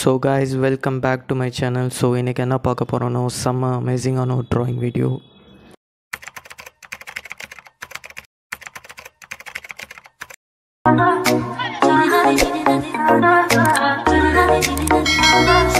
so guys welcome back to my channel so இன்றைக்கி என்ன பார்க்க போகிறோன்னா செம்ம அமேசிங்கான ஒரு ட்ராயிங் வீடியோ हर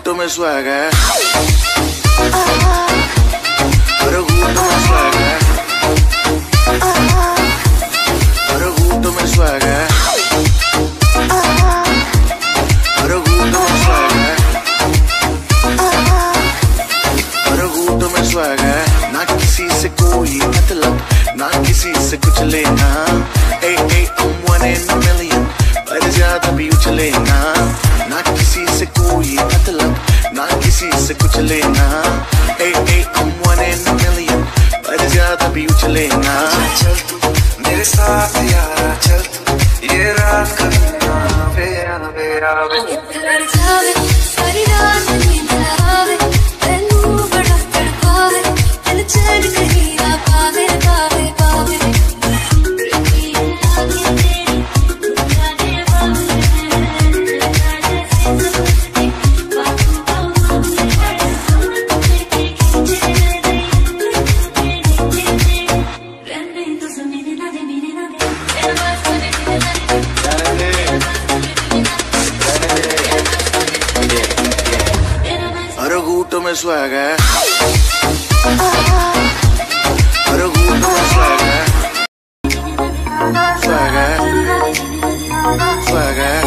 घूट में स्वैग है। हर घूट में स्वैग है। हर घूट में स्वैग है। हर घूट में स्वैग है। ना किसी से कोई मतलब ना किसी से कुछ लेना। ए ए I'm one in a million, पर ज़्यादा भी उछलेना ना किसी से कोई मतलब ना किसी से कुछ लेना। ए ए I'm one in a million, पर ज़्यादा भी उछलेना चल तू, मेरे साथ यारा, चल तू। ये रात कभी ना आवे। घूटों में स्वैग है। अरे घूटों में स्वैग है। स्वैग है। स्वैग है।